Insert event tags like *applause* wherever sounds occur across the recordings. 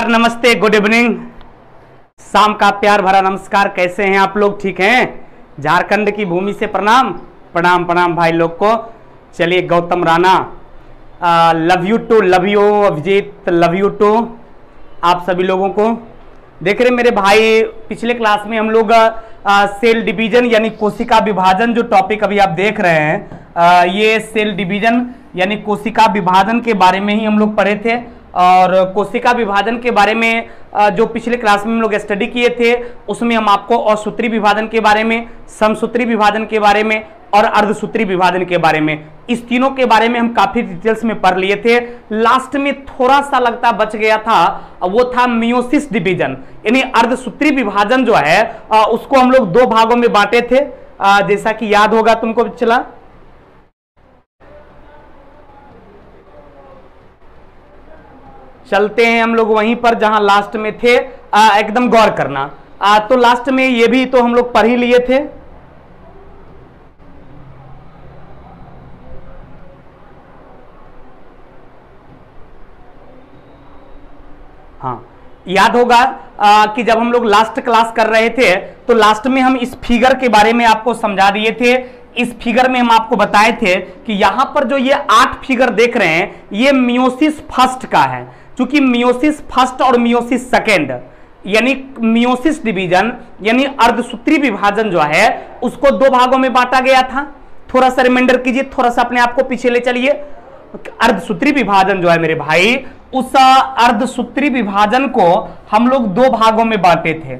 नमस्कार नमस्ते good evening शाम का प्यार भरा नमस्कार कैसे हैं आप लोग? ठीक हैं? झारखंड की भूमि से प्रणाम। प्रणाम प्रणाम भाई लोग को। चलिए Gautam Rana. Love you too love you Abhijit love you too आप सभी लोगों को। देख रहे मेरे भाई पिछले क्लास में हम लोग सेल डिवीज़न यानी कोशिका विभाजन जो टॉपिक अभी आप देख रहे हैं आ, ये सेल डिवीज़न यानी कोशिका विभाजन के बारे में ही हम लोग पढ़े थे। और कोशिका विभाजन के बारे में जो पिछले क्लास में हम लोग स्टडी किए थे, उसमें हम आपको असूत्री विभाजन के बारे में, समसूत्री विभाजन के बारे में और अर्धसूत्री विभाजन के बारे में, इस तीनों के बारे में हम काफ़ी डिटेल्स में पढ़ लिए थे। लास्ट में थोड़ा सा लगता बच गया था, वो था मियोसिस डिवीज़न यानी अर्धसूत्री विभाजन जो है उसको हम लोग दो भागों में बांटे थे। जैसा कि याद होगा तुमको चला चलते हैं हम लोग वहीं पर जहाँ लास्ट में थे। एकदम गौर करना। आ, तो लास्ट में ये भी तो हम लोग पढ़ ही लिए थे। हाँ याद होगा आ, कि जब हम लोग लास्ट क्लास कर रहे थे तो लास्ट में हम इस फिगर के बारे में आपको समझा दिए थे। इस फिगर में हम आपको बताए थे कि यहाँ पर जो ये आठ फिगर देख रहे हैं ये मियोसिस फ़र्स्ट का है। क्योंकि मियोसिस फ़र्स्ट और मियोसिस सेकेंड यानी मियोसिस डिवीज़न यानी अर्धसूत्री विभाजन जो है, उसको दो भागों में बांटा गया था। थोड़ा सा रिमाइंडर कीजिए, थोड़ा सा अपने आप को पीछे ले चलिए। अर्धसूत्री विभाजन जो है मेरे भाई, उस अर्धसूत्री विभाजन को हम लोग दो भागों में बांटे थे।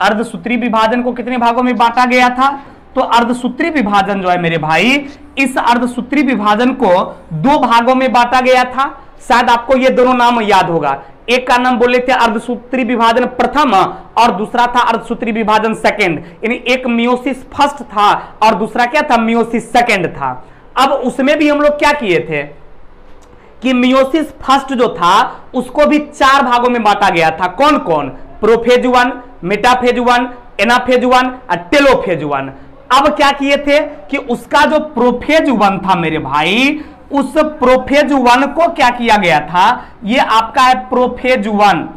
अर्धसूत्री विभाजन को कितने भागों में बांटा गया था? तो अर्धसूत्री विभाजन जो है मेरे भाई, इस अर्धसूत्री विभाजन को दो भागों में बांटा गया था। शायद आपको ये दोनों नाम याद होगा। एक का नाम बोले थे अर्धसूत्री विभाजन प्रथम, और दूसरा था अर्धसूत्री विभाजन सेकेंड यानी एक मियोसिस फ़र्स्ट था, और दूसरा क्या था? मियोसिस सेकेंड था। अब उसमें भी हम लोग क्या किए थे? कि मियोसिस फ़र्स्ट जो था, उसको भी चार भागों में बांटा गया था। कौन कौन prophase one metaphase one anaphase one और टेलोफेज वन अब क्या किए थे? कि उसका जो प्रोफेज वन था मेरे भाई उस प्रोफेज वन को क्या किया गया था? ये आपका है प्रोफेज वन।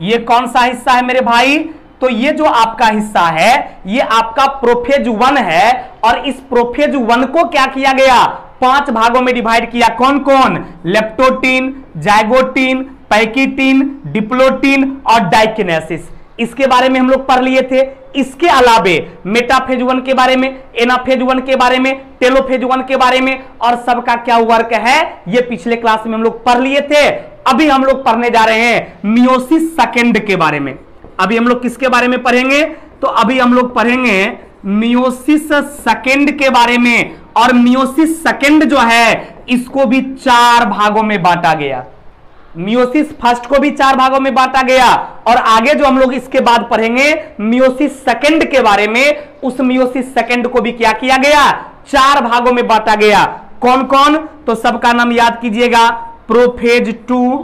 ये कौन सा हिस्सा है मेरे भाई? तो ये जो आपका हिस्सा है, ये आपका प्रोफेज वन है और इस प्रोफेज वन को क्या किया गया? पाँच भागों में डिवाइड किया। कौन कौन लेप्टोटीन जाइगोटीन पैकीटीन डिप्लोटीन और डाइकिनेसिस इसके बारे में हम लोग पढ़ लिए थे। इसके अलावे मेटाफेज वन के बारे में एनाफेज वन के बारे में टेलोफेज वन के बारे में और सबका क्या वर्क है, ये पिछले क्लास में हम लोग पढ़ लिए थे। अभी हम लोग पढ़ने जा रहे हैं मियोसिस सेकेंड के बारे में। अभी हम लोग किसके बारे में पढ़ेंगे? तो अभी हम लोग पढ़ेंगे मियोसिस सेकेंड के बारे में और मियोसिस सेकेंड जो है, इसको भी चार भागों में बांटा गया। मियोसिस फ़र्स्ट को भी चार भागों में बांटा गया। और आगे जो हम लोग इसके बाद पढ़ेंगे, मियोसिस सेकेंड के बारे में, उस मियोसिस सेकंड को भी क्या किया गया? चार भागों में बांटा गया। कौन कौन तो सबका नाम याद कीजिएगा। Prophase two.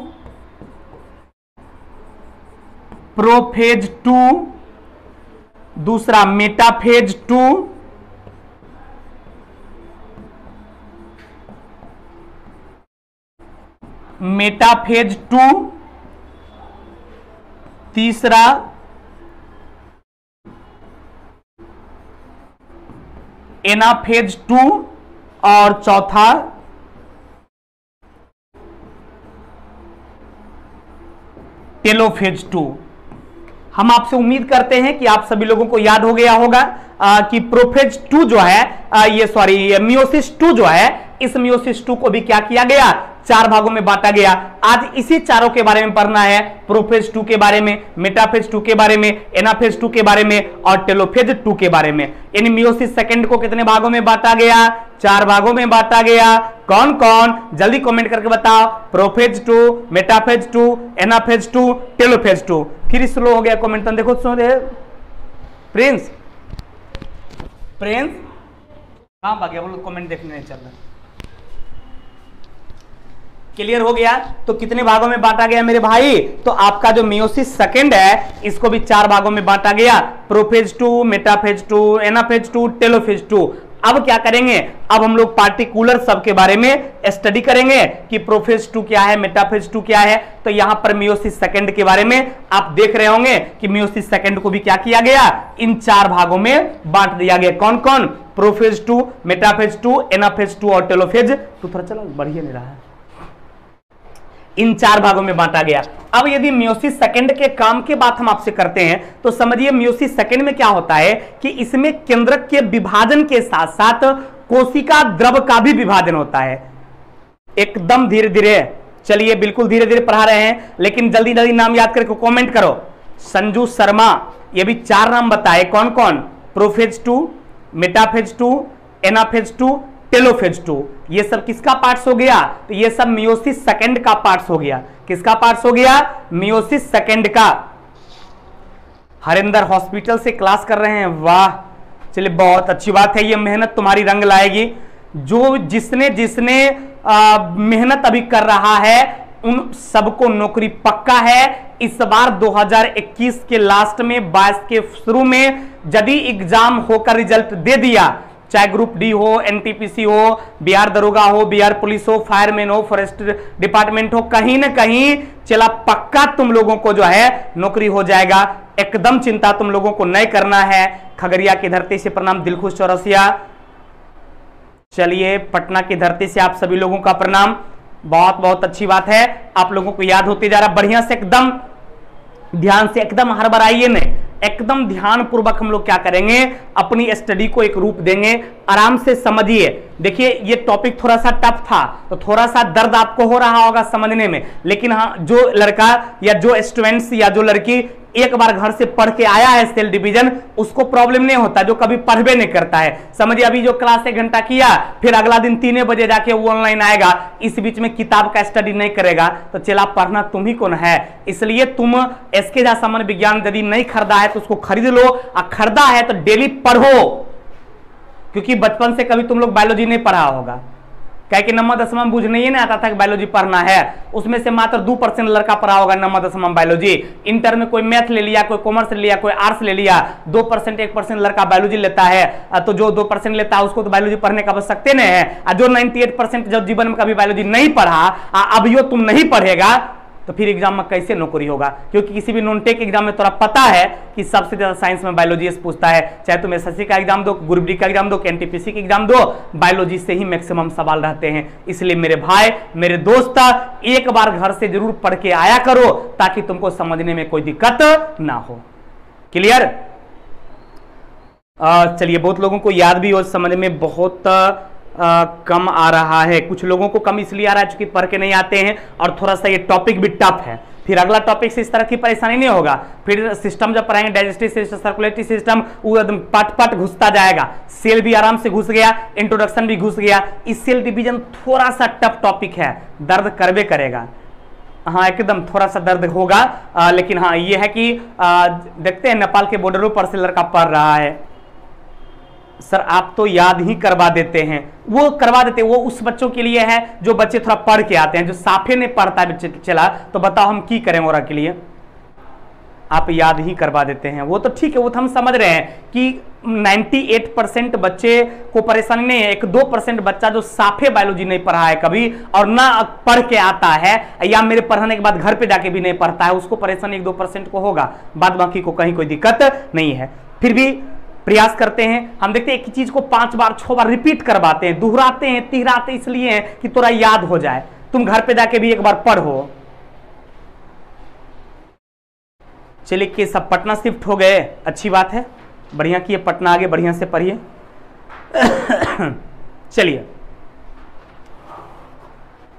Prophase two. दूसरा मेटाफेज टू। मेटाफेज टू तीसरा एनाफेज टू और चौथा टेलोफेज टू। हम आपसे उम्मीद करते हैं कि आप सभी लोगों को याद हो गया होगा आ, कि प्रोफेज टू जो है आ, ये सॉरी म्योसिस टू जो है इस मियोसिस टू को भी क्या किया गया? चार भागों में बांटा गया। आज इसी चारों के बारे में पढ़ना है। प्रोफेज टू के बारे में मेटाफेज टू के बारे में एनाफेज टू के बारे में और टेलोफेज टू के बारे में। यानी मियोसिस सेकंड को कितने भागों में बांटा गया? चार भागों में बांटा गया। कौन कौन? जल्दी कमेंट करके बताओ। Prophase two metaphase two anaphase two telophase two फिर स्लो हो गया कमेंट तो। देखो प्रिंस प्रिंस कहाँ भाग? गया वो कमेंट देखने नहीं चल रहा। क्लियर हो गया? तो कितने भागों में बांटा गया मेरे भाई? तो आपका जो मियोसिस सेकंड है, इसको भी चार भागों में बांटा गया। Prophase two metaphase two anaphase two telophase two अब क्या करेंगे? अब हम लोग पार्टिकुलर सब के बारे में स्टडी करेंगे कि प्रोफेज टू क्या है मेटाफेज टू क्या है। तो यहाँ पर मियोसिस सेकंड के बारे में आप देख रहे होंगे कि मियोसिस सेकंड को भी क्या किया गया? इन चार भागों में बांट दिया गया। कौन कौन prophase two metaphase two anaphase two और टेलोफेज टू थोड़ा चलो, बढ़िया नहीं रहा है इन चार भागों में बांटा गया। अब यदि म्योसिस सेकंड के काम की बात हम आपसे करते हैं तो समझिए म्योसिस सेकंड में क्या होता है कि इसमें केंद्रक के विभाजन के साथ साथ कोशिका द्रव का भी विभाजन होता है। एकदम धीरे धीरे चलिए बिल्कुल धीरे धीरे पढ़ा रहे हैं, लेकिन जल्दी जल्दी नाम याद करके कमेंट करो। संजू शर्मा, ये भी चार नाम बताए कौन कौन prophase two metaphase two anaphase two telophase two. ये सब किसका पार्ट्स हो गया? तो ये सब मियोसिस सेकंड का पार्ट्स हो गया। किसका पार्ट्स हो गया? मियोसिस सेकंड का। हरिंदर हॉस्पिटल से क्लास कर रहे हैं। वाह, चलिए बहुत अच्छी बात है, ये मेहनत तुम्हारी रंग लाएगी। जो जिसने जिसने मेहनत अभी कर रहा है, उन सबको नौकरी पक्का है। इस बार 2021 के लास्ट में 22 के शुरू में यदि एग्ज़ाम होकर रिज़ल्ट दे दिया चाहे ग्रुप डी हो एनटीपीसी हो बिहार दरोगा हो बिहार पुलिस हो, फायरमैन हो, फॉरेस्ट डिपार्टमेंट हो, कहीं ना कहीं चला पक्का तुम लोगों को जो है नौकरी हो जाएगा। एकदम चिंता तुम लोगों को नहीं करना है। खगड़िया की धरती से प्रणाम, दिलखुश चौरसिया। चलिए, पटना की धरती से आप सभी लोगों का प्रणाम। बहुत बहुत अच्छी बात है। आप लोगों को याद होते जा रहा, बढ़िया से एकदम ध्यान से एकदम हर बार आइए नहीं एकदम ध्यान पूर्वक हम लोग क्या करेंगे, अपनी स्टडी को एक रूप देंगे। आराम से समझिए। देखिए, ये टॉपिक थोड़ा सा टफ था तो थोड़ा सा दर्द आपको हो रहा होगा समझने में। लेकिन हाँ जो लड़का या जो स्टूडेंट्स या जो लड़की एक बार घर से पढ़ के आया है सेल डिवीज़न, उसको प्रॉब्लम नहीं होता, जो कभी पढ़वे नहीं करता है। समझिए, अभी जो क्लास एक घंटा किया, फिर अगला दिन तीन बजे जाके वो ऑनलाइन आएगा, इस बीच में किताब का स्टडी नहीं करेगा। तो चला, पढ़ना तुम ही कौन है? इसलिए तुम एसके जा सामान्य विज्ञान यदि नहीं खरीदा है तो उसको खरीद लो। और खरीदा है तो डेली पढ़ो। क्योंकि बचपन से कभी तुम लोग बायोलॉजी नहीं पढ़ा होगा। क्या कि नम्बर दसवा बुझ नहीं आता था कि बायोलॉजी पढ़ना है। उसमें से मात्र दो परसेंट लड़का पढ़ा होगा नम्बर दसवा बायोलॉजी इंटर में कोई मैथ ले लिया, कोई कॉमर्स ले लिया, कोई आर्ट्स ले लिया, दो परसेंट एक परसेंट लड़का बायोलॉजी लेता है। तो जो दो परसेंट लेता है, उसको तो बायोलॉजी पढ़ने का आवश्यकता नहीं है। जो नाइन्टी परसेंट जब जीवन में कभी बायोलॉजी नहीं पढ़ा अब यो तुम नहीं पढ़ेगा तो फिर एग्ज़ाम में कैसे नौकरी होगा? क्योंकि किसी भी नॉन टेक एग्ज़ाम में थोड़ा पता है कि सबसे ज़्यादा साइंस में बायोलॉजी पूछता है। चाहे तुम एसएससी का एग्ज़ाम दो ग्रुप डी का एग्ज़ाम दो एनटीपीसी का एग्ज़ाम दो बायोलॉजी से ही मैक्सिमम सवाल रहते हैं। इसलिए मेरे भाई, मेरे दोस्त, एक बार घर से ज़रूर पढ़ के आया करो, ताकि तुमको समझने में कोई दिक्कत ना हो। क्लियर चलिए, बहुत लोगों को याद भी हो समझ में बहुत आ, कम आ रहा है। कुछ लोगों को कम इसलिए आ रहा है क्योंकि पढ़ के नहीं आते हैं और थोड़ा सा ये टॉपिक भी टफ है। फिर अगला टॉपिक से इस तरह की परेशानी नहीं होगा। फिर सिस्टम जब पढ़ाएँगे डाइजेस्टिव सिस्टम सर्कुलेटरी सिस्टम वो एकदम पट पट घुसता जाएगा। सेल भी आराम से घुस गया इंट्रोडक्शन भी घुस गया। इस सेल डिवीज़न थोड़ा सा टफ टॉपिक है। दर्द करवे करेगा। हाँ एकदम थोड़ा सा दर्द होगा। आ, लेकिन हाँ ये है कि आ, देखते हैं नेपाल के बॉर्डरों पर से लड़का पढ़ रहा है। सर, आप तो याद ही करवा देते हैं। वो करवा देते हैं, वो उस बच्चों के लिए है जो बच्चे थोड़ा पढ़ के आते हैं, जो साफे ने पढ़ता है चला तो बताओ हम की करें और के लिए? आप याद ही करवा देते हैं। वो तो ठीक है, वो तो हम समझ रहे हैं कि 98 परसेंट बच्चे को परेशानी नहीं है। एक दो परसेंट बच्चा जो साफे बायोलॉजी नहीं पढ़ा है कभी और ना पढ़ के आता है, या मेरे पढ़ाने के बाद घर पे जाके भी नहीं पढ़ता है, उसको परेशानी एक दो परसेंट को होगा। बाद बाकी को कहीं कोई दिक्कत नहीं है। फिर भी प्रयास करते हैं। हम देखते हैं एक ही चीज़ को पाँच बार, छह बार रिपीट करवाते हैं। दोहराते हैं, तिहराते इसलिए हैं कि थोड़ा याद हो जाए। तुम घर पे जाके भी एक बार पढ़ो। चलिए कि सब पटना शिफ्ट हो गए। अच्छी बात है। बढ़िया किए, पटना आगे बढ़िया से पढ़िए। *coughs* चलिए।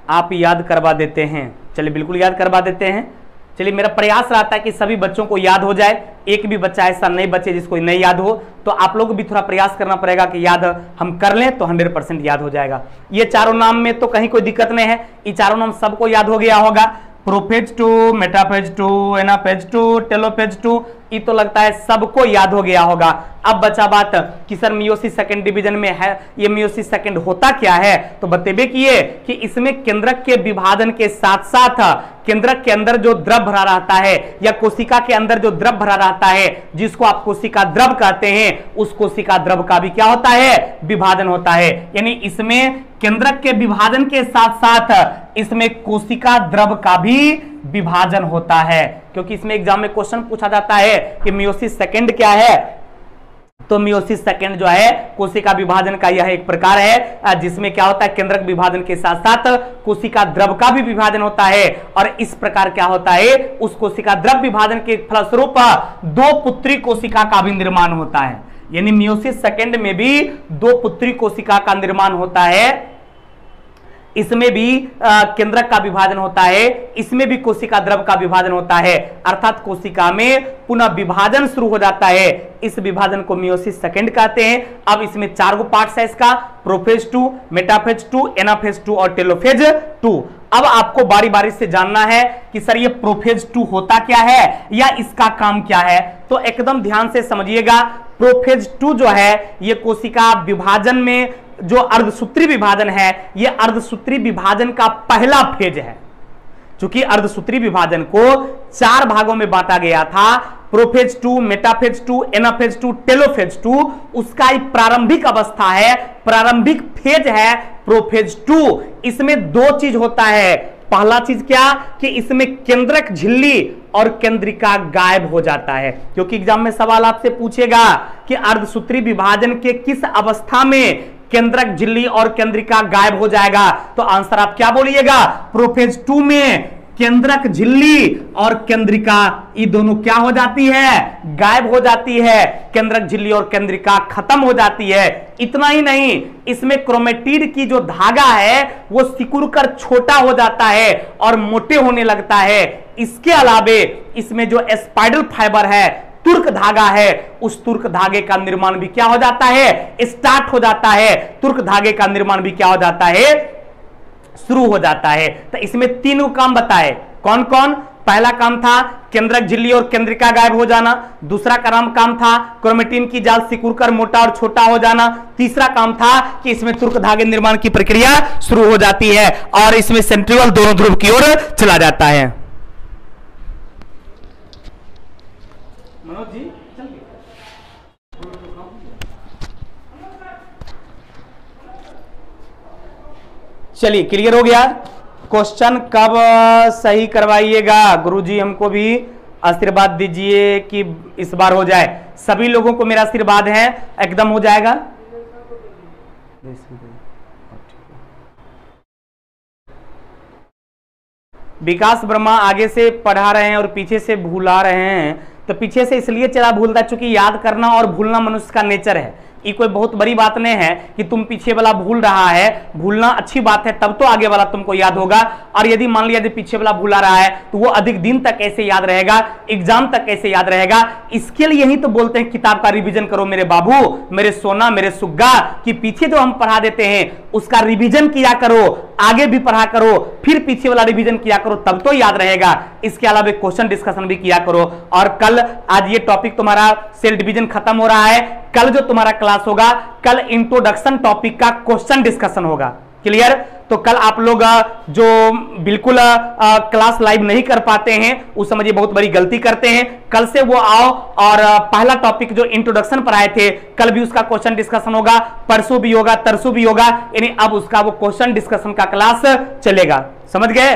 आप याद करवा देते हैं। चलिए, बिल्कुल याद करवा देते हैं। चलिए, मेरा प्रयास रहता है कि सभी बच्चों को याद हो जाए, एक भी बच्चा ऐसा नहीं बचे जिसको नहीं याद हो। तो आप लोग भी थोड़ा प्रयास करना पड़ेगा कि याद हम कर लें तो 100 परसेंट याद हो जाएगा। ये चारों नाम में तो कहीं कोई दिक्कत नहीं है। ये चारों नाम सबको याद हो गया होगा। Prophase two metaphase two anaphase two telophase two ये तो लगता है सबको याद हो गया होगा। अब बचा बात कि सर मियोसिस सेकंड डिवीज़न में है, ये मियोसिस सेकंड होता क्या है? तो बतेबे किए कि इसमें केंद्रक के विभाजन के साथ साथ केंद्रक के अंदर जो द्रव भरा रहता है, या कोशिका के अंदर जो द्रव भरा रहता है, जिसको आप कोशिका द्रव कहते हैं, उस कोशिका द्रव का भी क्या होता है? विभाजन होता है। यानी इसमें केंद्रक के विभाजन के साथ साथ इसमें कोशिका द्रव का भी विभाजन होता है। क्योंकि इसमें एग्ज़ाम में क्वेश्चन पूछा जाता है कि मियोसिस सेकंड क्या है? तो मियोसिस सेकंड जो है, कोशिका विभाजन का यह एक प्रकार है जिसमें क्या होता है, केंद्रक विभाजन के साथ साथ कोशिका द्रव का भी विभाजन होता है। और इस प्रकार क्या होता है, उस कोशिका द्रव विभाजन के फलस्वरूप दो पुत्री कोशिका का भी निर्माण होता है। यानी मियोसिस सेकंड में भी दो पुत्री कोशिका का निर्माण होता है। इसमें भी केंद्रक का विभाजन होता है, इसमें भी कोशिका द्रव का विभाजन होता है। अर्थात कोशिका में पुनः विभाजन शुरू हो जाता है। इस विभाजन को मियोसिस सेकंड कहते हैं। अब इसमें चार गो पार्ट्स है इसका prophase two metaphase two anaphase two और टेलोफेज टू अब आपको बारी बारी से जानना है कि सर ये प्रोफेज टू होता क्या है या इसका काम क्या है? तो एकदम ध्यान से समझिएगा प्रोफेज टू जो है, ये कोशिका विभाजन में जो अर्धसूत्री विभाजन है यह अर्धसूत्री विभाजन का पहला फ़ेज़ है। क्योंकि अर्धसूत्री विभाजन को चार भागों में बांटा गया था, prophase two, metaphase two, anaphase two, telophase two, उसका एक प्रारंभिक अवस्था है, प्रारंभिक फ़ेज़ है प्रोफेज टू। इसमें दो चीज़ होता है। पहला चीज़ क्या? कि इसमें केंद्रक झिल्ली और केंद्रिका गायब हो जाता है। क्योंकि एग्ज़ाम में सवाल आपसे पूछेगा कि अर्धसूत्री विभाजन के किस अवस्था में केंद्रक झिल्ली और केंद्रिका गायब हो जाएगा। तो आंसर आप क्या बोलिएगा? प्रोफेज टू में केंद्रक झिल्ली और केंद्रिका, ये दोनों क्या हो जाती है? गायब हो जाती है। केंद्रक झिल्ली और केंद्रिका खत्म हो जाती है। इतना ही नहीं, इसमें क्रोमेटिड की जो धागा है, वो सिकुड़ कर छोटा हो जाता है और मोटे होने लगता है। इसके अलावे इसमें जो स्पाइडल फाइबर है तुर्क धागा है, उस तुर्क धागे का निर्माण भी क्या हो जाता है? स्टार्ट हो जाता है। तुर्क धागे का निर्माण भी क्या हो जाता है? शुरू हो जाता है। तो इसमें तीन काम बताए। कौन कौन? पहला काम था केंद्रक झिल्ली और केंद्रिका गायब हो जाना। दूसरा काम काम था क्रोमेटिन की जाल सिकुड़कर मोटा और छोटा हो जाना। तीसरा काम था कि इसमें तुर्क धागे निर्माण की प्रक्रिया शुरू हो जाती है और इसमें सेंट्रिवल दोनों ध्रुव की ओर चला जाता है मनोज जी चलिए क्लियर हो गया? क्वेश्चन कब सही करवाइएगा? गुरुजी, हमको भी आशीर्वाद दीजिए कि इस बार हो जाए। सभी लोगों को मेरा आशीर्वाद है। एकदम हो जाएगा? विकास ब्रह्मा आगे से पढ़ा रहे हैं और पीछे से भूला रहे हैं। तो पीछे से इसलिए चला भूलता चूँकि याद करना और भूलना मनुष्य का नेचर है। ये कोई बहुत बड़ी बात नहीं है कि तुम पीछे वाला भूल रहा है। भूलना अच्छी बात है, तब तो आगे वाला तुमको याद होगा। और यदि मान लिया यदि पीछे वाला भूला रहा है तो वो अधिक दिन तक ऐसे याद रहेगा, एग्ज़ाम तक कैसे याद रहेगा। इसके लिए यही तो बोलते हैं, किताब का रिविजन करो मेरे बाबू, मेरे सोना, मेरे सुग्गा, कि पीछे जो हम पढ़ा देते हैं उसका रिवीजन किया करो, आगे भी पढ़ा करो, फिर पीछे वाला रिवीजन किया करो, तब तो याद रहेगा। इसके अलावा क्वेश्चन डिस्कशन भी किया करो। और कल, आज ये टॉपिक तुम्हारा सेल डिवीज़न खत्म हो रहा है। कल जो तुम्हारा क्लास होगा, कल इंट्रोडक्शन टॉपिक का क्वेश्चन डिस्कशन होगा। क्लियर तो कल आप लोग जो बिल्कुल क्लास लाइव नहीं कर पाते हैं, उस समय ये बहुत बड़ी गलती करते हैं। कल से वो आओ और पहला टॉपिक जो इंट्रोडक्शन पर आए थे, कल भी उसका क्वेश्चन डिस्कशन होगा, परसों भी होगा, तरसों भी होगा, यानी अब उसका वो क्वेश्चन डिस्कशन का क्लास चलेगा। समझ गए?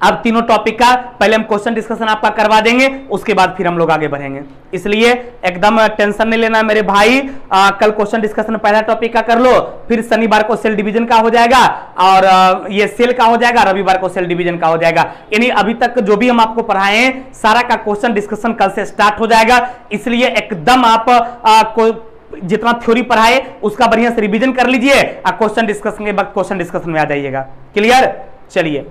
अब तीनों टॉपिक का पहले हम क्वेश्चन डिस्कशन आपका करवा देंगे उसके बाद फिर हम लोग आगे बढ़ेंगे। इसलिए एकदम टेंशन नहीं लेना मेरे भाई। आ, कल क्वेश्चन डिस्कशन पहला टॉपिक का कर लो फिर शनिवार को सेल डिवीज़न का हो जाएगा और आ, ये सेल का हो जाएगा रविवार को सेल डिवीज़न का हो जाएगा। यानी अभी तक जो भी हम आपको पढ़ाए सारा का क्वेश्चन डिस्कशन कल से स्टार्ट हो जाएगा। इसलिए एकदम आप आ, जितना थ्योरी पढ़ाए उसका बढ़िया से रिवीजन कर लीजिए और क्वेश्चन डिस्कशन के वक्त क्वेश्चन डिस्कशन में आ जाइएगा। क्लियर चलिए।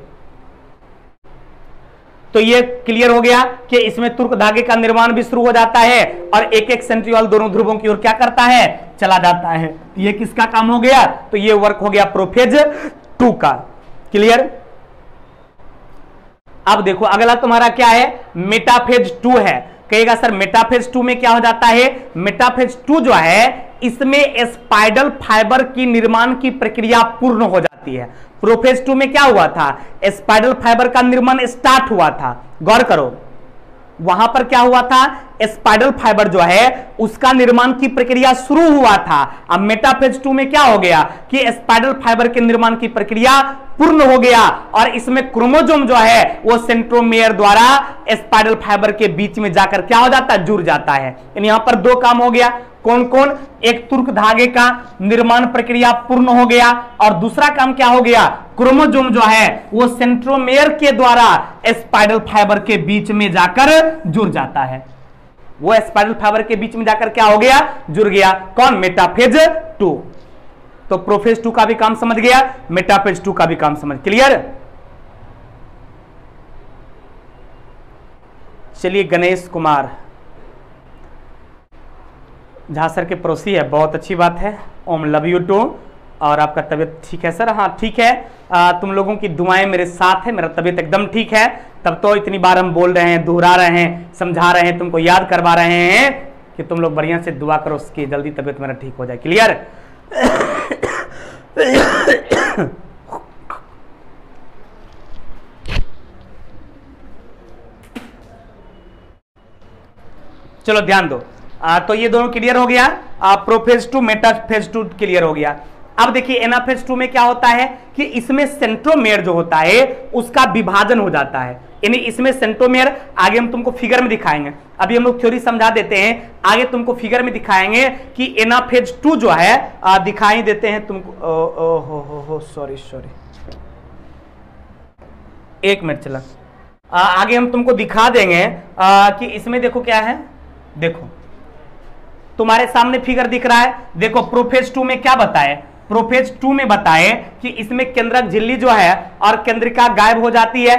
तो ये क्लियर हो गया कि इसमें तुर्क धागे का निर्माण भी शुरू हो जाता है और एक एक सेंट्रीवाल दोनों ध्रुवों की ओर क्या करता है? चला जाता है। ये किसका काम हो गया? तो ये वर्क हो गया प्रोफेज टू का। क्लियर अब देखो, अगला तुम्हारा क्या है? मेटाफेज टू है। कहेगा सर मेटाफेज टू में क्या हो जाता है? मेटाफेज टू जो है इसमें स्पाइडल फाइबर की निर्माण की प्रक्रिया पूर्ण हो जाती है। प्रोफेज टू में क्या हुआ था? स्पाइडल फाइबर का निर्माण स्टार्ट हुआ था। गौर करो। वहाँ पर क्या हुआ था? स्पाइडल फाइबर जो है, उसका निर्माण की प्रक्रिया शुरू हुआ था। अब मेटाफेज टू में क्या हो गया कि स्पाइडल फाइबर के निर्माण की प्रक्रिया पूर्ण हो गया और इसमें क्रोमोजोम जो है, वो सेंट्रोमेयर द्वारा स्पाइडल फाइबर के बीच में जाकर क्या हो जाता है? जुड़ जाता है। यहाँ पर दो काम हो गया। कौन कौन एक तुर्क धागे का निर्माण प्रक्रिया पूर्ण हो गया और दूसरा काम क्या हो गया? क्रोमोजोम जो है, वो सेंट्रोमेयर के द्वारा स्पाइडल फाइबर के बीच में जाकर जुड़ जाता है। वो स्पाइडल फाइबर के बीच में जाकर क्या हो गया? जुड़ गया। कौन? Metaphase two. तो प्रोफेज टू का भी काम समझ गया, मेटाफेज टू का भी काम समझ। क्लियर? चलिए गणेश कुमार। झा सर के पड़ोसी है बहुत अच्छी बात है। Om love you too. और आपका तबीयत ठीक है सर? हाँ ठीक है। आ, तुम लोगों की दुआएँ मेरे साथ है मेरा तबीयत एकदम ठीक है। तब तो इतनी बार हम बोल रहे हैं दोहरा रहे हैं समझा रहे हैं तुमको याद करवा रहे हैं कि तुम लोग बढ़िया से दुआ करो उसकी जल्दी तबीयत मेरा ठीक हो जाए। क्लियर *coughs* चलो ध्यान दो। आ, तो ये दोनों क्लियर हो गया। Prophase two metaphase two clear हो गया। अब देखिए एनाफेज टू में क्या होता है कि इसमें सेंट्रोमेयर जो होता है उसका विभाजन हो जाता है। यानी इसमें सेंट्रोमेयर आगे हम तुमको फिगर में दिखाएँगे। अभी हम लोग थ्योरी समझा देते हैं। आगे तुमको फिगर में दिखाएँगे कि एनाफेज टू जो है दिखाई देते हैं तुमको सॉरी सॉरी एक मिनट चला। आगे हम तुमको दिखा देंगे आ, कि इसमें देखो क्या है। देखो। तुम्हारे सामने फिगर दिख रहा है। देखो प्रोफेज टू में क्या बताए? प्रोफेज टू में बताए कि इसमें केंद्रक झिल्ली जो है और केंद्रिका गायब हो जाती है।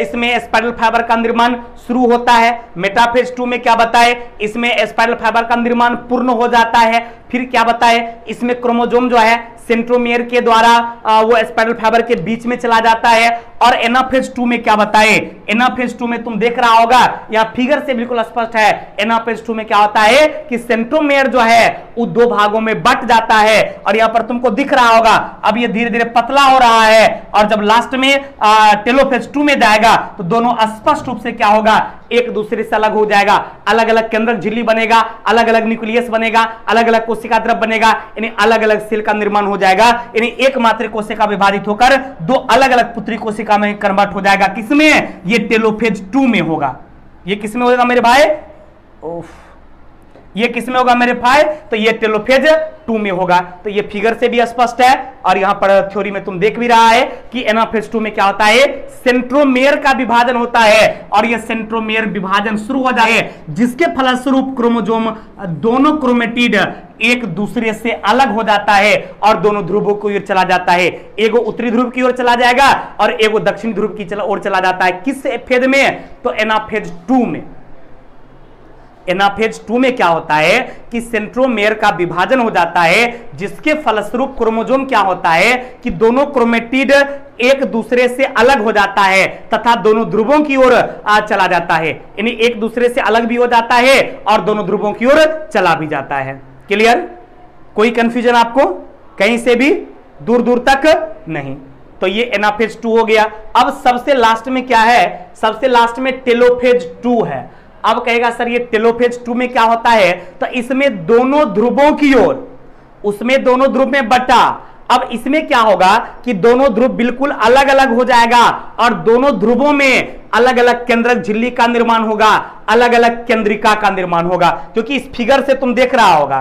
इसमें स्पाइडल फाइबर का निर्माण शुरू होता है। मेटाफेज टू में क्या बताए? इसमें स्पाइडल फाइबर का निर्माण पूर्ण हो जाता है। फिर क्या बताए? इसमें क्रोमोजोम जो है सेंट्रोमियर के द्वारा वो स्पाइडल फाइबर के बीच में चला जाता है। और एनाफेज टू में क्या बताए? एनाफेज टू में तुम देख रहा होगा या फिगर से बिल्कुल स्पष्ट है। एनाफेज टू में क्या होता है कि सेंट्रोमेयर जो है, वो दो भागों में बट जाता है और यहाँ पर तुमको दिख रहा होगा, अब ये धीरे धीरे पतला हो रहा है और जब लास्ट में टेलोफेज टू में जाएगा तो दोनों स्पष्ट रूप से क्या होगा, एक दूसरे से अलग हो जाएगा। अलग अलग केंद्रक झिल्ली बनेगा अलग अलग न्यूक्लियस बनेगा अलग अलग कोशिका द्रव बनेगा, यानी अलग अलग सेल का निर्माण हो जाएगा। यानी एक मात्र कोशिका विभाजित होकर दो अलग अलग पुत्री कोशिका में कन्वर्ट हो जाएगा। किसमें? ये टेलोफेज टू में होगा। ये किसमें होगा मेरे भाई? ओफ। ये किसमें होगा मेरे भाई तो ये टेलोफेज टू में होगा। तो ये फिगर से भी स्पष्ट है और यहाँ पर थ्योरी में तुम देख भी रहा है कि एनाफेज टू में क्या होता है? सेंट्रोमेयर का विभाजन होता है और ये सेंट्रोमेयर विभाजन शुरू हो जाए। जिसके फलस्वरूप क्रोमोजोम दोनों क्रोमेटिड एक दूसरे से अलग हो जाता है और दोनों ध्रुवों की ओर चला जाता है। एगो उत्तरी ध्रुव की ओर चला जाएगा और एगो दक्षिण ध्रुव की ओर चला जाता है। किस फ़ेज़ में? तो एनाफेज टू में। एनाफेज टू में क्या होता है कि सेंट्रोमेयर का विभाजन हो जाता है, जिसके फलस्वरूप क्रोमोजोम क्या होता है कि दोनों क्रोमेटिड एक दूसरे से अलग हो जाता है तथा दोनों ध्रुवों की ओर चला जाता है। यानी एक दूसरे से अलग भी हो जाता है और दोनों ध्रुवों की ओर चला भी जाता है। क्लियर? कोई कंफ्यूजन आपको? कहीं से भी? दूर दूर तक नहीं। तो ये एनाफेज टू हो गया। अब सबसे लास्ट में क्या है? सबसे लास्ट में टेलोफेज टू है। अब कहेगा, सर, ये टेलोफेज टू में क्या होता है? तो इसमें दोनों ध्रुवों की ओर, उसमें दोनों ध्रुव में बटा। अब इसमें क्या होगा कि दोनों ध्रुव बिल्कुल अलग अलग हो जाएगा और दोनों ध्रुवों में अलग अलग केंद्रक झिल्ली का निर्माण होगा अलग अलग केंद्रिका का निर्माण होगा। क्योंकि इस फिगर से तुम देख रहा होगा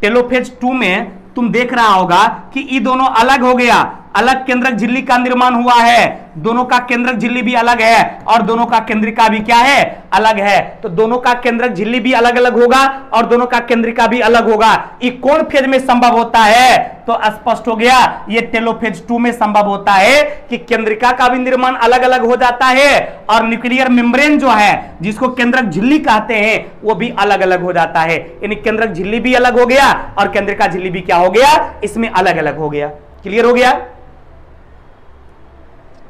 टेलोफेज टू में तुम देख रहा होगा कि ये दोनों अलग हो गया। अलग केंद्रक झिल्ली का निर्माण हुआ है। दोनों का केंद्रक झिल्ली भी अलग है और दोनों का केंद्रिका भी क्या है? अलग है। तो दोनों का केंद्रक झिल्ली भी अलग अलग होगा और दोनों का केंद्रिका भी अलग होगा। ये कौन फ़ेज़ में संभव होता है? तो स्पष्ट हो गया, ये टेलोफेज टू में संभव होता है कि केंद्रिका का भी निर्माण अलग अलग हो जाता है और न्यूक्लियर मेम्ब्रेन जो है, जिसको केंद्रक झिल्ली कहते हैं, वो भी अलग अलग हो जाता है। यानी केंद्रक झिल्ली भी अलग हो गया और केंद्रिका झिल्ली भी क्या हो गया? इसमें अलग अलग हो गया। क्लियर हो गया?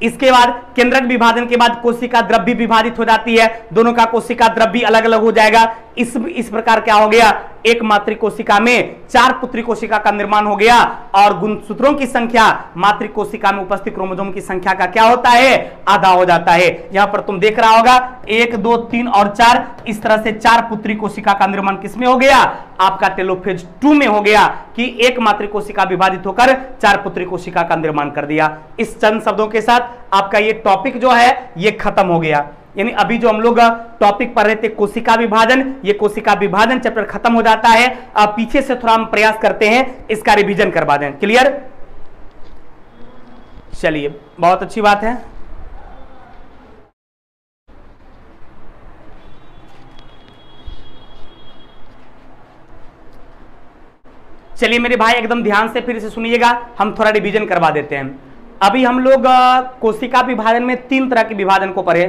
इसके बाद केंद्रक विभाजन के बाद कोशिका द्रव्य विभाजित हो जाती है। दोनों का कोशिका द्रव्य अलग अलग हो जाएगा। इस इस प्रकार क्या हो गया? एक मातृ कोशिका में चार पुत्री कोशिका का निर्माण हो गया और गुणसूत्रों की संख्या, मातृ कोशिका में उपस्थित क्रोमोजोम की संख्या का क्या होता है? आधा हो जाता है। यहाँ पर तुम देख रहा होगा, एक, दो, तीन और चार, इस तरह से चार पुत्री कोशिका का निर्माण किसमें हो गया? आपका टेलोफेज टू में हो गया कि एक मातृ कोशिका विभाजित होकर चार पुत्री कोशिका का निर्माण कर दिया। इस चंद शब्दों के साथ आपका ये टॉपिक जो है, ये खत्म हो गया। यानी अभी जो हम लोग टॉपिक पढ़ रहे थे कोशिका विभाजन। ये कोशिका विभाजन चैप्टर खत्म हो जाता है। अब पीछे से थोड़ा हम प्रयास करते हैं, इसका रिविजन करवा दें। क्लियर चलिए, बहुत अच्छी बात है। चलिए मेरे भाई, एकदम ध्यान से फिर से सुनिएगा। हम थोड़ा रिवीजन करवा देते हैं। अभी हम लोग कोशिका विभाजन में तीन तरह के विभाजन को पढ़े।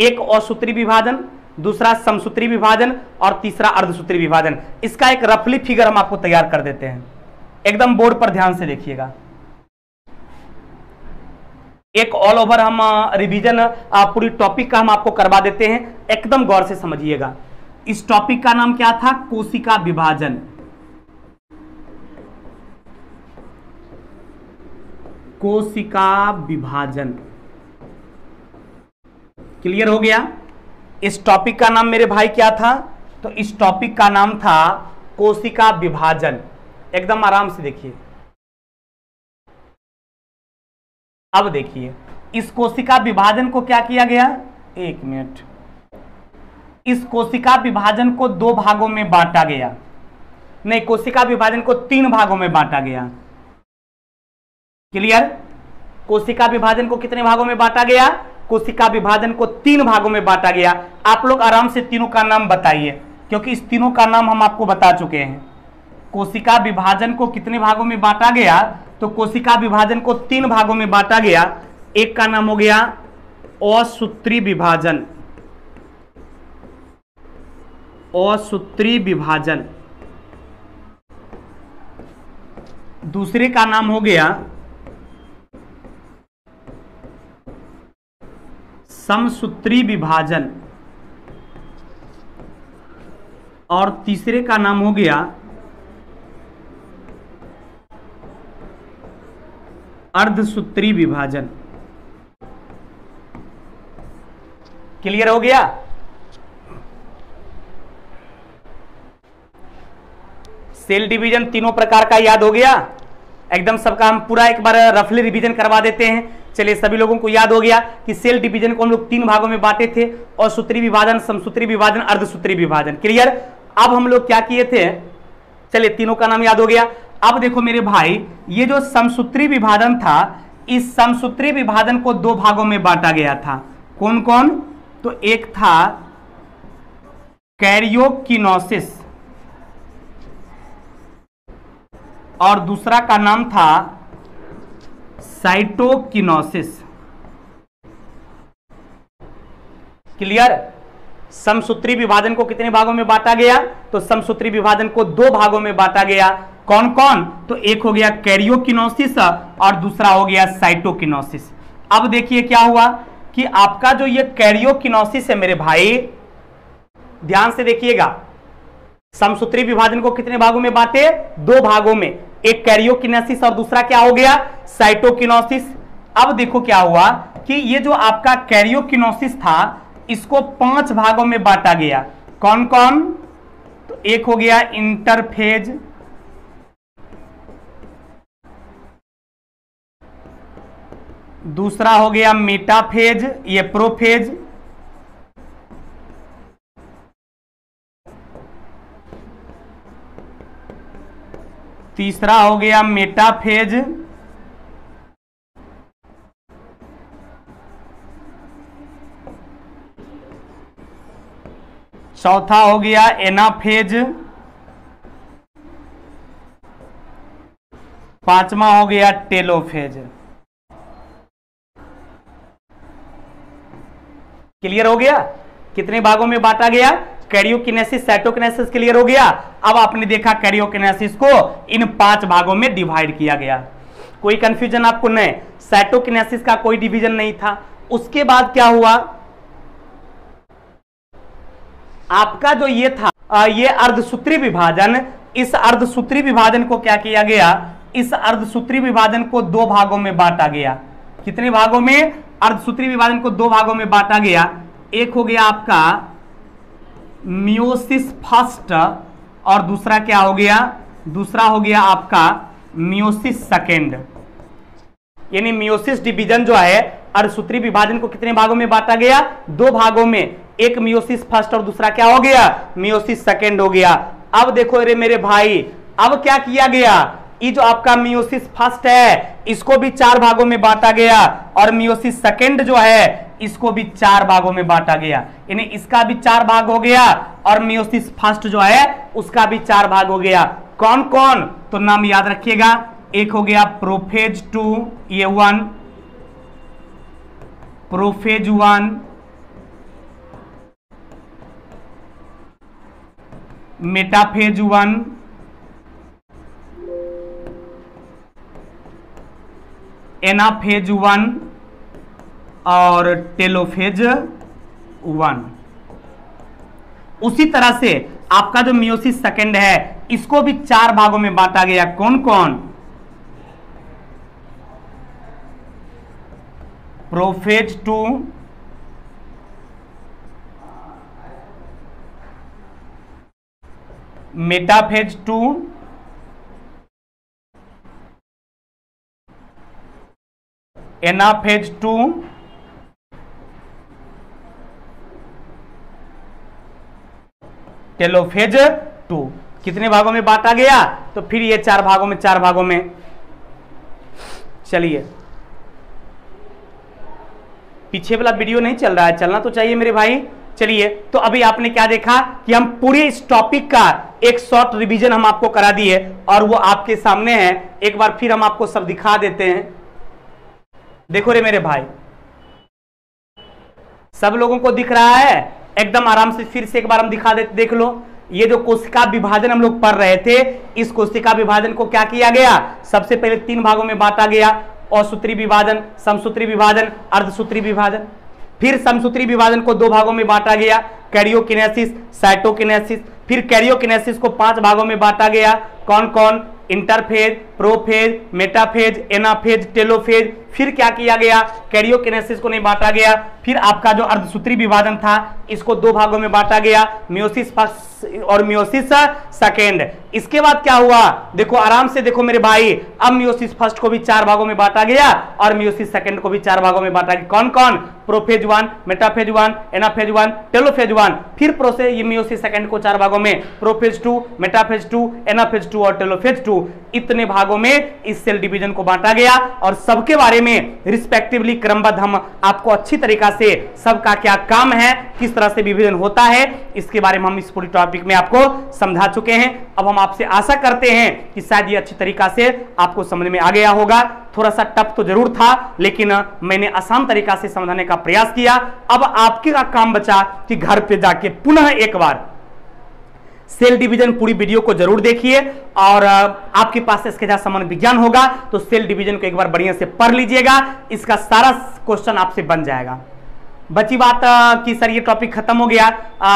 एक असूत्री विभाजन, दूसरा समसूत्री विभाजन और तीसरा अर्धसूत्री विभाजन। इसका एक रफली फिगर हम आपको तैयार कर देते हैं। एकदम बोर्ड पर ध्यान से देखिएगा। एक ऑल ओवर हम रिवीजन पूरी टॉपिक का हम आपको करवा देते हैं। एकदम गौर से समझिएगा। इस टॉपिक का नाम क्या था? कोशिका विभाजन। कोशिका विभाजन। क्लियर हो गया? इस टॉपिक का नाम मेरे भाई क्या था? तो इस टॉपिक का नाम था कोशिका विभाजन। एकदम आराम से देखिए। अब देखिए, इस कोशिका विभाजन को क्या किया गया? एक मिनट। इस कोशिका विभाजन को दो भागों में बांटा गया। नहीं, कोशिका विभाजन को तीन भागों में बांटा गया। क्लियर? कोशिका विभाजन को कितने भागों में बांटा गया? कोशिका विभाजन को तीन भागों में बांटा गया। आप लोग आराम से तीनों का नाम बताइए, क्योंकि इस तीनों का नाम हम आपको बता चुके हैं। कोशिका विभाजन को कितने भागों में बांटा गया? तो कोशिका विभाजन को तीन भागों में बांटा गया। एक का नाम हो गया असूत्री विभाजन। असूत्री विभाजन। दूसरे का नाम हो गया समसूत्री विभाजन। और तीसरे का नाम हो गया अर्धसूत्री विभाजन। क्लियर हो गया? सेल डिवीज़न तीनों प्रकार का याद हो गया। एकदम सबका हम पूरा एक बार रफली रिवीजन करवा देते हैं। चलिए, सभी लोगों को याद हो गया कि सेल डिवीज़न को हम लोग तीन भागों में बांटे थे और सूत्री विभाजन, समसूत्री विभाजन, अर्धसूत्री विभाजन। क्लियर अब हम लोग क्या किए थे? चलिए, तीनों का नाम याद हो गया। अब देखो मेरे भाई, ये जो समसूत्री विभाजन था, इस समसूत्री विभाजन को दो भागों में बांटा गया था। कौन कौन तो एक था कैरियोकिनोसिस, और दूसरा का नाम था साइटोकिनोसिस। क्लियर? समसूत्री विभाजन को कितने भागों में बांटा गया? तो समसूत्री विभाजन को दो भागों में बांटा गया। कौन कौन तो एक हो गया कैरियोकिनोसिस और दूसरा हो गया साइटोकिनोसिस। अब देखिए क्या हुआ कि आपका जो ये कैरियोकिनोसिस है मेरे भाई, ध्यान से देखिएगा। समसूत्री विभाजन को कितने भागों में बांटे? दो भागों में। एक कैरियोकिनेसिस और दूसरा क्या हो गया? साइटोकिनोसिस। अब देखो क्या हुआ कि ये जो आपका कैरियोकिनोसिस था, इसको पाँच भागों में बांटा गया। कौन कौन तो एक हो गया इंटरफेज। दूसरा हो गया मेटाफेज, ये प्रोफेज। तीसरा हो गया मेटाफेज। चौथा हो गया एनाफेज। पांचवा हो गया टेलोफेज। क्लियर हो गया? कितने भागों में बांटा गया? कैरियोकिनेसिस, साइटोकिनेसिस क्लियर हो गया। अब आपने देखा कैरियोकिनेसिस को इन पाँच भागों में डिवाइड किया गया। कोई कंफ्यूजन आपको नहीं। साइटोकिनेसिस का कोई डिवीज़न नहीं था। उसके बाद क्या हुआ? आपका जो ये था ये अर्धसूत्री विभाजन, इस अर्धसूत्री विभाजन को क्या किया गया? इस अर्धसूत्री विभाजन को दो भागों में बांटा गया। कितने भागों में? अर्धसूत्री विभाजन को दो भागों में बांटा गया। एक हो गया आपका मियोसिस फ़र्स्ट और दूसरा क्या हो गया? दूसरा हो गया आपका मियोसिस सेकेंड। यानी मियोसिस डिवीज़न जो है, अर्धसूत्री विभाजन को कितने भागों में बांटा गया? दो भागों में। एक मियोसिस फ़र्स्ट और दूसरा क्या हो गया? मियोसिस सेकेंड हो गया। अब देखो अरे मेरे भाई, अब क्या किया गया? ये जो आपका मियोसिस फ़र्स्ट है, इसको भी चार भागों में बांटा गया। और मियोसिस सेकेंड जो है इसको भी चार भागों में बांटा गया। यानी इसका भी चार भाग हो गया और मियोसिस फ़र्स्ट जो है, उसका भी चार भाग हो गया। कौन कौन? तो नाम याद रखिएगा। एक हो गया प्रोफेज टू ये one prophase one metaphase one anaphase one और टेलोफेज वन उसी तरह से आपका जो मियोसिस सेकेंड है, इसको भी चार भागों में बांटा गया। कौन कौन prophase two metaphase two anaphase two telophase two. कितने भागों में बांटा गया? तो फिर ये चार भागों में, चार भागों में। चलिए। पीछे वाला वीडियो नहीं चल रहा है, चलना तो चाहिए मेरे भाई। चलिए तो अभी आपने क्या देखा कि हम पूरे इस टॉपिक का एक शॉर्ट रिवीजन हम आपको करा दिए और वो आपके सामने है। एक बार फिर हम आपको सब दिखा देते हैं। देखो रे मेरे भाई, सब लोगों को दिख रहा है एकदम आराम से फिर से एक बार हम दिखा देते देख लो। ये जो कोशिका विभाजन हम लोग पढ़ रहे थे, इस कोशिका विभाजन को क्या किया गया? सबसे पहले तीन भागों में बांटा गया। असूत्री विभाजन, समसूत्री विभाजन, अर्धसूत्री विभाजन। फिर समसूत्री विभाजन को दो भागों में बांटा गया। Karyokinesis, cytokinesis. फिर कैरियोकिनेसिस को पाँच भागों में बांटा गया। कौन कौन interphase prophase, metaphase, anaphase, telophase, फिर क्या किया गया? कैरियोकिनेसिस को नहीं बांटा गया। फिर आपका जो अर्धसूत्री विभाजन था, इसको दो भागों में बांटा गया। मियोसिस फ़र्स्ट और मियोसिस सेकेंड। इसके बाद क्या हुआ? देखो, आराम से देखो मेरे भाई। अब मियोसिस फ़र्स्ट को भी चार भागों में बांटा गया और मियोसिस सेकेंड को भी चार भागों में बांटा गया। कौन कौन prophase one, metaphase one, anaphase one, telophase one. फिर प्रोसे ये मियोसिस सेकेंड को चार भागों में। Prophase two, metaphase two, anaphase two और टेलोफेज टू। इतने भागों में इस सेल डिवीज़न को बांटा गया और सबके बारे में रिस्पेक्टिवली क्रमबद्ध हम आपको अच्छी तरीका से सबका क्या काम है, किस तरह से विभाजन होता है, इसके बारे में हम इस पूरी टॉपिक में आपको समझा चुके हैं। अब हम आपसे आशा करते हैं कि शायद ये अच्छी तरीका से आपको समझ में आ गया होगा। थोड़ा सा टफ तो ज़रूर था, लेकिन मैंने आसान तरीका से समझाने का प्रयास किया। अब आपके का काम बचा कि घर पे जाके पुनः एक बार सेल डिवीज़न पूरी वीडियो को ज़रूर देखिए और आपके पास इसके जहाँ समान विज्ञान होगा तो सेल डिवीज़न को एक बार बढ़िया से पढ़ लीजिएगा, इसका सारा क्वेश्चन आपसे बन जाएगा। बची बात कि सर ये टॉपिक खत्म हो गया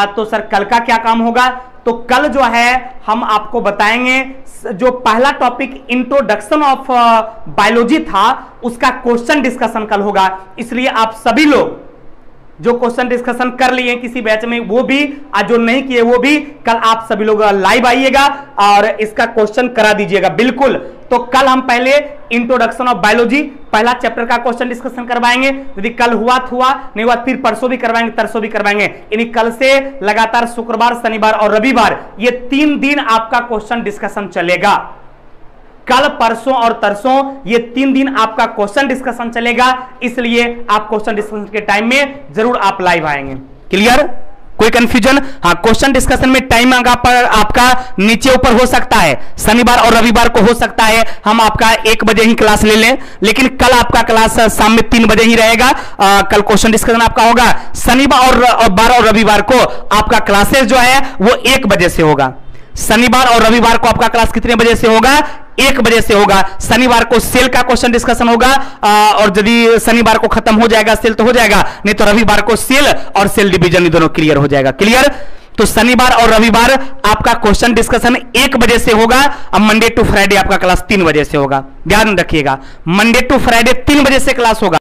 तो सर कल का क्या काम होगा? तो कल जो है, हम आपको बताएँगे जो पहला टॉपिक इंट्रोडक्शन ऑफ़ बायोलॉजी था, उसका क्वेश्चन डिस्कशन कल होगा। इसलिए आप सभी लोग जो क्वेश्चन डिस्कशन कर लिए किसी बैच में, वो भी, आज जो नहीं किए, वो भी, कल आप सभी लोग लाइव आइएगा और इसका क्वेश्चन करा दीजिएगा, बिल्कुल। तो कल हम पहले इंट्रोडक्शन ऑफ़ बायोलॉजी पहला चैप्टर का क्वेश्चन डिस्कशन करवाएँगे। यदि कल हुआ तो हुआ, नहीं हुआ फिर परसों भी करवाएँगे, तरसों भी करवाएँगे। यानी कल से लगातार शुक्रवार, शनिवार और रविवार, ये तीन दिन आपका क्वेश्चन डिस्कशन चलेगा। कल परसों और तरसों ये तीन दिन आपका क्वेश्चन डिस्कशन चलेगा। इसलिए आप क्वेश्चन डिस्कशन के टाइम में ज़रूर आप लाइव आएँगे। क्लियर कोई कंफ्यूजन हाँ क्वेश्चन डिस्कशन में टाइम पर आपका नीचे ऊपर हो सकता है। शनिवार और रविवार को हो सकता है। हम आपका एक बजे ही क्लास ले लें लेकिन कल आपका क्लास शाम में तीन बजे ही रहेगा। आ, कल क्वेश्चन डिस्कशन आपका होगा। शनिवार और बारह और रविवार को आपका क्लासेस जो है वो एक बजे से होगा। शनिवार और रविवार को आपका क्लास कितने बजे से होगा? एक बजे से होगा। शनिवार को सेल का क्वेश्चन डिस्कशन होगा आ, और यदि शनिवार को खत्म हो जाएगा सेल तो हो जाएगा नहीं तो रविवार को सेल और सेल डिवीज़न दोनों क्लियर हो जाएगा। क्लियर तो शनिवार और रविवार आपका क्वेश्चन डिस्कशन एक बजे से होगा और मंडे टू फ्राइडे आपका क्लास तीन बजे से होगा। ध्यान रखिएगा। मंडे टू फ्राइडे तीन बजे से क्लास होगा।